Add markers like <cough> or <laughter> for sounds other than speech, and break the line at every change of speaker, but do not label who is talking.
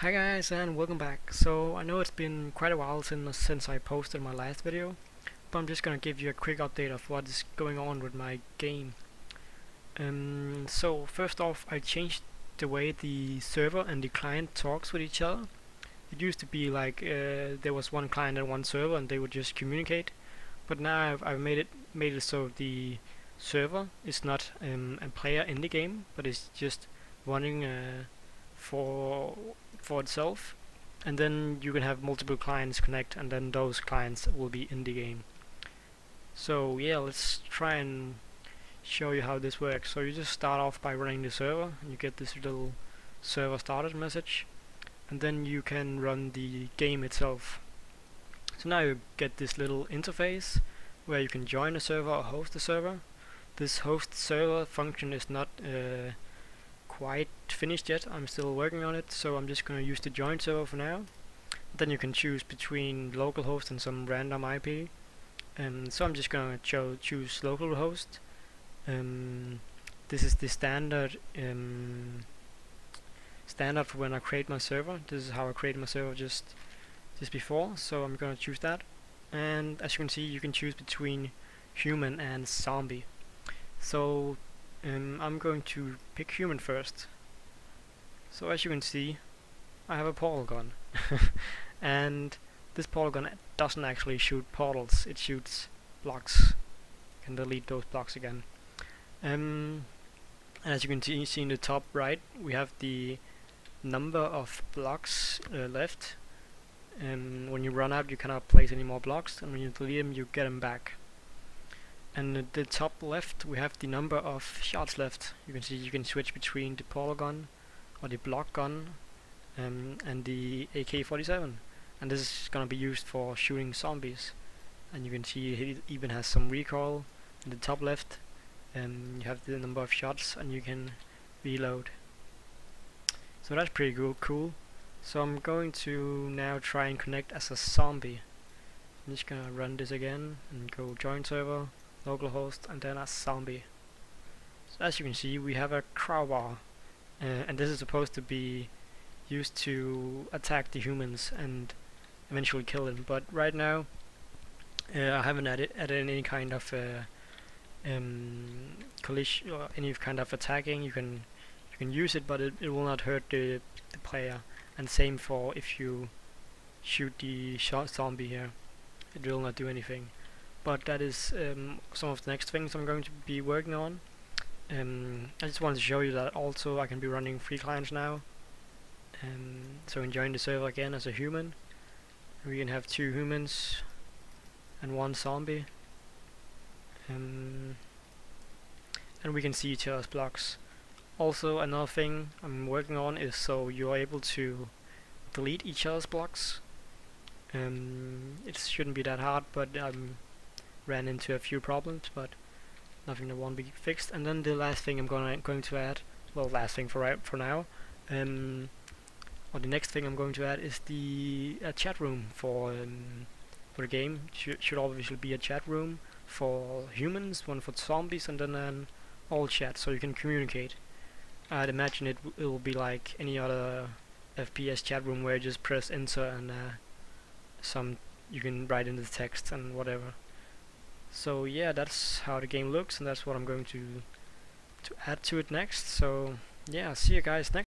Hi guys and welcome back. So I know it's been quite a while since since I posted my last video, but I'm just gonna give you a quick update of what is going on with my game. Um, so first off, I changed the way the server and the client talks with each other. It used to be like uh, there was one client and one server, and they would just communicate. But now I've, I've made it made it so the server is not um, a player in the game, but it's just running uh, for for itself and then you can have multiple clients connect and then those clients will be in the game. So yeah let's try and show you how this works. So you just start off by running the server and you get this little server started message and then you can run the game itself. So now you get this little interface where you can join a server or host a server. This host server function is not uh, quite finished yet. I'm still working on it, so I'm just going to use the join server for now. Then you can choose between localhost and some random IP. Um, so I'm just going to cho choose localhost. Um, this is the standard um, standard for when I create my server. This is how I created my server just just before. So I'm going to choose that. And as you can see, you can choose between human and zombie. So I'm going to pick human first. So as you can see, I have a portal gun. <laughs> and this portal gun doesn't actually shoot portals, it shoots blocks. You can delete those blocks again. Um, and as you can see, see in the top right, we have the number of blocks uh, left. And when you run out, you cannot place any more blocks, and when you delete them, you get them back and at the top left we have the number of shots left. You can see you can switch between the gun or the block gun um, and the AK-47 and this is gonna be used for shooting zombies. And you can see it even has some recoil. In the top left and you have the number of shots and you can reload. So that's pretty cool, cool. so I'm going to now try and connect as a zombie. I'm just gonna run this again and go join server localhost and then a zombie. So as you can see we have a crowbar uh, and this is supposed to be used to attack the humans and eventually kill them. But right now uh, I haven't added, added any kind of uh, um, collision or any kind of attacking. You can you can use it but it, it will not hurt the, the player. And same for if you shoot the zombie here. It will not do anything but that is um, some of the next things I'm going to be working on. Um, I just wanted to show you that also I can be running free clients now. Um, so enjoying the server again as a human. We can have two humans and one zombie. Um, and we can see each other's blocks. Also another thing I'm working on is so you're able to delete each other's blocks. Um, it shouldn't be that hard, but I'm ran into a few problems, but nothing that won't be fixed. And then the last thing I'm gonna going to add, well, last thing for right for now, um, or the next thing I'm going to add is the uh, chat room for um, for the game. Should should obviously be a chat room for humans, one for zombies, and then an all chat so you can communicate. I'd imagine it will be like any other FPS chat room where you just press enter and uh, some you can write in the text and whatever. So yeah, that's how the game looks and that's what I'm going to to add to it next. So yeah, see you guys next